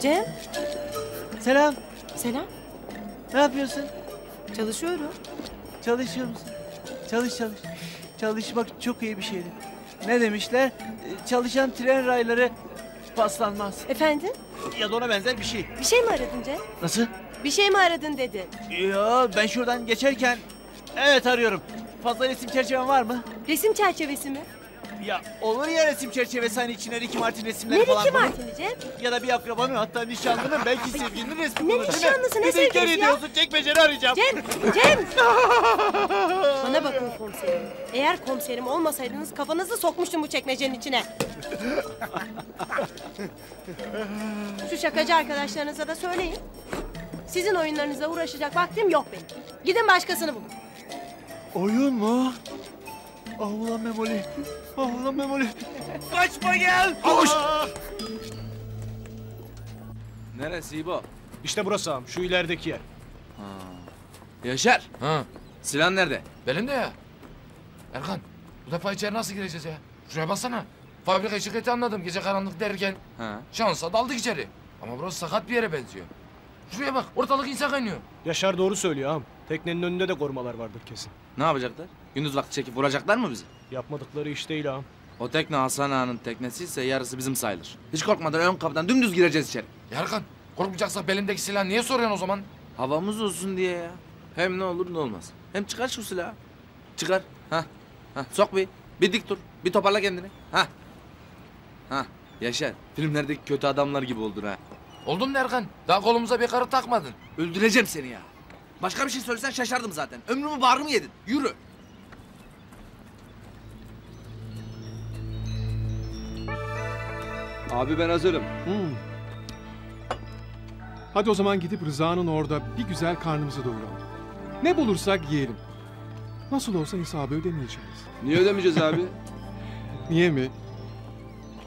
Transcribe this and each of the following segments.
Cem, Selam. selam. Ne yapıyorsun? Çalışıyorum. Çalışıyor musun? Çalış çalış. Çalışmak çok iyi bir şeydir. Ne demişler? Ee, Çalışan tren rayları paslanmaz. Efendim? Ya da ona benzer bir şey. Bir şey mi aradın Cem? Nasıl? Bir şey mi aradın dedi. Ya ben şuradan geçerken... Evet arıyorum. Fazla resim çerçeven var mı? Resim çerçevesi mi? Ya olur ya resim çerçevesi hani içine Ricky Martin resimleri Ne falan Ricky konur. Martin'i Cem? Ya da bir akrabanın hatta nişanlının belki sevgilinin resmi Ne konur, değil mi? nişanlısı, ne Bir de sevgilisi ya? ediyorsun çekmeceni arayacağım. Cem, Cem! Bana bakın komiserim. Eğer komiserim olmasaydınız kafanızı sokmuştum bu çekmecenin içine. Şu şakacı arkadaşlarınıza da söyleyin. Sizin oyunlarınızla uğraşacak vaktim yok benim. Gidin başkasını bulun. Oyun mu? Ah ulan Memoli. Ah ulan Memoli. Kaçma gel. Koş. Neresi İbo? İşte burası ağam, şu ilerideki yer. Yaşar. Ha, Silah nerede? benim de ya. Erkan, bu defa içeri nasıl gireceğiz ya? Şuraya baksana. Fabrika şirketi anladım gece karanlık derken. Ha. Şansa daldık içeri. Ama burası sakat bir yere benziyor. Şuraya bak, ortalık insan kaynıyor. Yaşar doğru söylüyor ağam. Teknenin önünde de korumalar vardır kesin. Ne yapacaklar? Gündüz vakti çekip vuracaklar mı bizi? Yapmadıkları iş değil ağam. O tekne Hasan Ağa'nın teknesiyse yarısı bizim sayılır. Hiç korkmadan ön kapıdan dümdüz gireceğiz içeri. Ya Erkan, korkmayacaksak belimdeki silah niye soruyorsun o zaman? Havamız olsun diye ya. Hem ne olur ne olmaz. Hem çıkar şu silahı. Çıkar. Ha. Ha. Sok bir. Bir dik dur. Bir toparla kendini. Ha. Ha. Yaşar. Filmlerdeki kötü adamlar gibi oldun ha. Oldun mu Erkan? Daha kolumuza bir karı takmadın. Öldüreceğim seni ya. Başka bir şey söylesen şaşardım zaten. Ömrümü bağrımı yedin. Yürü. Abi ben hazırım. Hmm. Hadi o zaman gidip Rıza'nın orada bir güzel karnımızı doyuralım. Ne bulursak yiyelim. Nasıl olsa hesabı ödemeyeceğiz. Niye ödemeyeceğiz abi? Niye mi?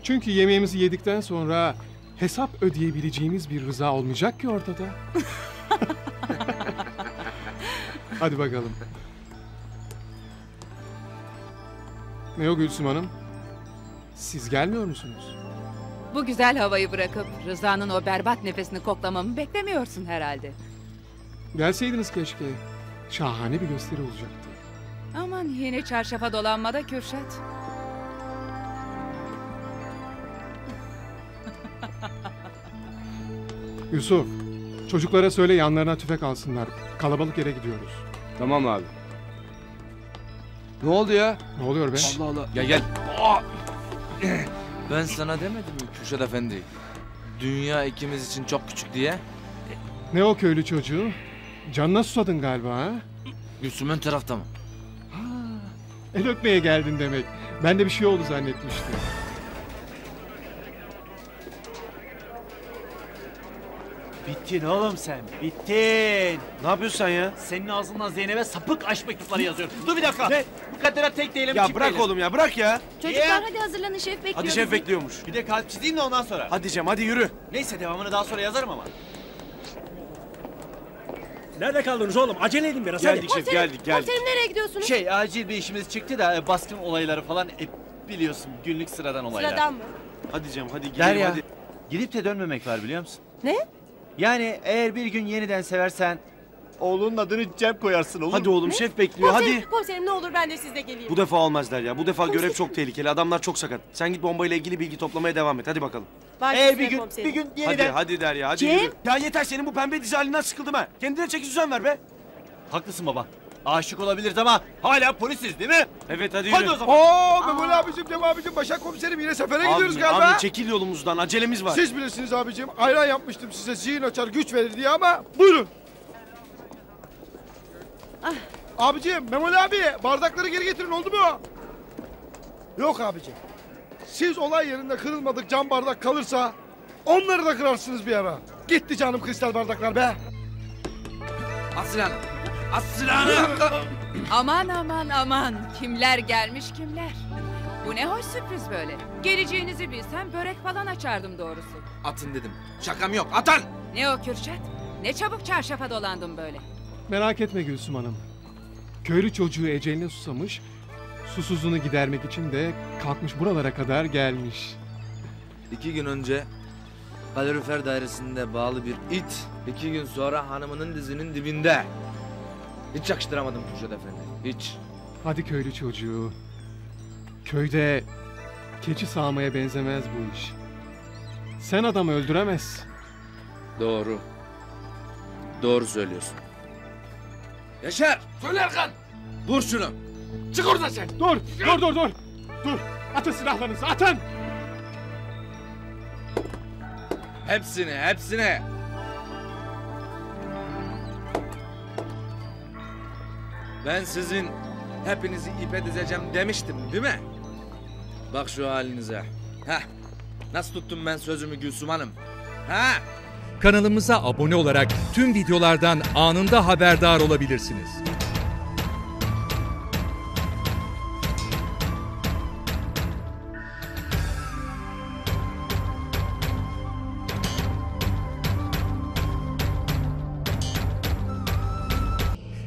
Çünkü yemeğimizi yedikten sonra hesap ödeyebileceğimiz bir rıza olmayacak ki ortada. Hadi bakalım. Ne o Gülsüm Hanım? Siz gelmiyor musunuz? Bu güzel havayı bırakıp Rıza'nın o berbat nefesini koklamamı beklemiyorsun herhalde. Gelseydiniz keşke. Şahane bir gösteri olacaktı. Aman yine çarşafa dolanma da Kürşat. Yusuf, çocuklara söyle yanlarına tüfek alsınlar. Kalabalık yere gidiyoruz. Tamam abi. Ne oldu ya? Ne oluyor be? Allah Allah. Gel gel. Ben sana demedim mi Kürşat Efendi? Dünya ikimiz için çok küçük diye. Ne o köylü çocuğu? Canına susadın galiba ha? Gülsüm ön tarafta mı? El öpmeye geldin demek. Ben de bir şey oldu zannetmiştim. Bittin oğlum sen. Bittin. Ne yapıyorsun sen ya? Senin ağzından Zeynep'e sapık aşk mektupları yazıyorum. Dur bir dakika. Ne? Mukadderat tek değilim. Ya çift bırak değilim. oğlum ya, bırak ya. Çocuklar Ya. hadi hazırlanın şef bekliyor. Hadi şef bekliyormuş. Bir de kalp çizeyim de ondan sonra. Hadi Cem, hadi yürü. Neyse devamını daha sonra yazarım ama. Nerede kaldınız oğlum? Acele edin biraz Geldik şef, geldik, geldik. Komiserim nereye gidiyorsunuz? Şey acil bir işimiz çıktı da e, baskın olayları falan e, biliyorsun günlük sıradan olaylar. Sıradan mı? Hadi Cem, hadi gidelim Derya. hadi. Gidip de dönmemek var biliyor musun? Ne? Yani eğer bir gün yeniden seversen oğlunun adını Cem koyarsın olur Hadi oğlum, şef bekliyor, Komiserim, hadi. komiserim ne olur ben de sizle geleyim. Bu defa olmaz Derya. Bu defa görev Komiserim. çok tehlikeli. Adamlar çok sakat. Sen git bombayla ilgili bilgi toplamaya devam et. Hadi bakalım. Baş Eğer bir gün komiserim. bir gün Hadi, yeniden hadi Derya, hadi Cem. yürü. Ya yeter senin bu pembe dizi halinden sıkıldım ha. Kendine çeki düzen ver be. haklısın baba. Aşık olabiliriz ama hala polisiz değil mi? Evet hadi yürü. Hadi o zaman. Oo Memoli abicim, Cem abicim, Başak komiserim yine sefere gidiyoruz Abi, galiba. abi çekil yolumuzdan. Acelemiz var. Siz bilirsiniz abicim. Ayran yapmıştım size zihin açar, güç verir diye ama buyurun. Abicim, Memoli abi bardakları geri getirin oldu mu? Yok abicim. Siz olay yerinde kırılmadık cam bardak kalırsa onları da kırarsınız bir ara. Gitti canım kristal bardaklar be. At silahını. At silahını. Aman aman aman kimler gelmiş kimler. Bu ne hoş sürpriz böyle. Geleceğinizi bilsem börek falan açardım doğrusu. Atın dedim. Şakam yok. Atan. Ne o Kürşat? Ne çabuk çarşafa dolandım böyle. Merak etme Gülsüm Hanım. Köylü çocuğu eceline susamış, susuzluğunu gidermek için de kalkmış buralara kadar gelmiş. İki gün önce kalorifer dairesinde bağlı bir it iki gün sonra hanımının dizinin dibinde. Hiç yakıştıramadım Kürşat Efendi. Hiç. Hadi köylü çocuğu. Köyde keçi sağmaya benzemez bu iş. Sen adam öldüremezsin. Doğru. Doğru söylüyorsun. Yaşar! Söyle Erkan. Vur şunu. Çık oradan sen. Dur, dur, dur, dur. Dur. Atın silahlarınızı, atın. Hepsini, hepsini. Ben sizin hepinizi ipe dizeceğim demiştim değil mi? Bak şu halinize. Heh. Nasıl tuttum ben sözümü Gülsüm Hanım? Ha? Kanalımıza abone olarak tüm videolardan anında haberdar olabilirsiniz.